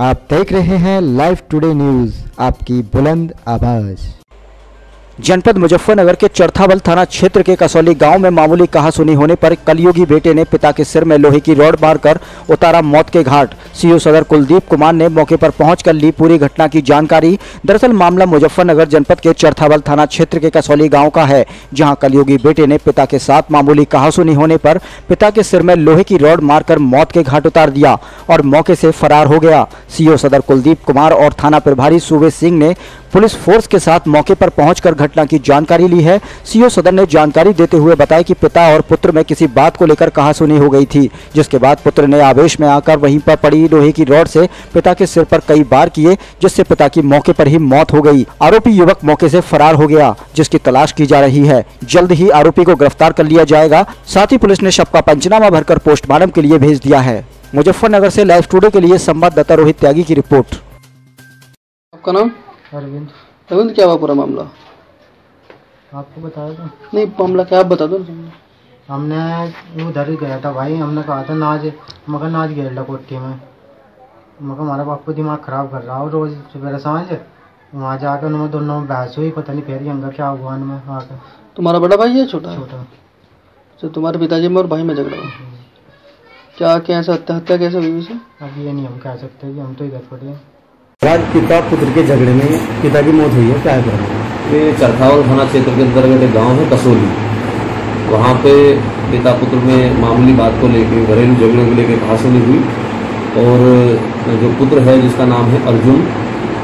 आप देख रहे हैं लाइव टुडे न्यूज़ आपकी बुलंद आवाज़। जनपद मुजफ्फरनगर के चरथावल थाना क्षेत्र के कसौली गाँव में मामूली कहासुनी होने पर कलयुगी बेटे ने पिता के सिर में लोहे की रॉड मारकर उतारा मौत के घाट। सीओ सदर कुलदीप कुमार ने मौके पर पहुंचकर ली पूरी घटना की जानकारी। दरअसल मामला मुजफ्फरनगर जनपद के चरथावल थाना क्षेत्र के कसौली गाँव का है, जहाँ कलयुगी बेटे ने पिता के साथ मामूली कहासुनी होने पर पिता के सिर में लोहे की रॉड मारकर मौत के घाट उतार दिया और मौके से फरार हो गया। सीओ सदर कुलदीप कुमार और थाना प्रभारी सूबे सिंह ने पुलिस फोर्स के साथ मौके पर पहुंचकर घटना की जानकारी ली है। सीओ सदन ने जानकारी देते हुए बताया कि पिता और पुत्र में किसी बात को लेकर कहासुनी हो गई थी, जिसके बाद पुत्र ने आवेश में आकर वहीं पर पड़ी लोहे की रॉड से पिता के सिर पर कई बार किए, जिससे पिता की मौके पर ही मौत हो गई। आरोपी युवक मौके से फरार हो गया, जिसकी तलाश की जा रही है। जल्द ही आरोपी को गिरफ़्तार कर लिया जाएगा। साथ ही पुलिस ने शव का पंचनामा भरकर पोस्टमार्टम के लिए भेज दिया है। मुजफ्फरनगर से लाइव टूडे के लिए संवाददाता रोहित त्यागी की रिपोर्ट। आपका नाम? अरविंद। अरविंद क्या हुआ पूरा मामला? आपको बताया था नहीं मामला क्या आप बता दो। हमने उधर ही गया था भाई हमने कहा था नाज मगर नाज गया कोठी में। मगर हमारा बापू दिमाग खराब कर रहा हो रोज सुबह साँझ वहाँ जाकर उन्होंने दोनों में बहस हुई पता नहीं फिर यंगा क्या हुआ उनमें आकर तुम्हारा बड़ा भाई है छोटा? छोटा। तो तुम्हारे पिताजी में और भाई में झगड़ा? हुआ क्या कैसे हत्या हत्या कैसे हुई उसे? अब ये नहीं हम कह सकते कि हम तो इधर पड़े हैं। आज पिता पुत्र के झगड़े में पिता की मौत हुई है, क्या है कारण ये चरखावल थाना क्षेत्र के अंतर्गत एक गाँव है, कसोली। वहाँ पे पिता पुत्र में मामूली बात को लेके, घरेलू झगड़े को लेके कहासुनी हुई और जो पुत्र है, जिसका नाम है अर्जुन,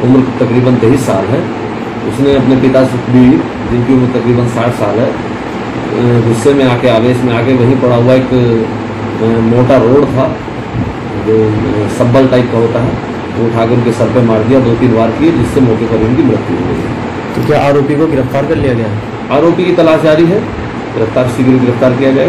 उम्र तकरीबन तेईस साल है। उसने अपने पिता सुखबीर जिनकी उम्र तकरीबन साठ साल है गुस्से में आके, आवेश में आके वहीं पड़ा हुआ एक मोटा रोड था, जो सब्बल टाइप का होता है। वो उठाकर उनके सर पर मार दिया दो तीन बार किए जिससे मौके पर उनकी मृत्यु हो गई। तो क्या आरोपी को गिरफ़्तार कर लिया गया? आरोपी की तलाश जारी है। गिरफ़्तार शीघ्र गिरफ़्तार किया जाए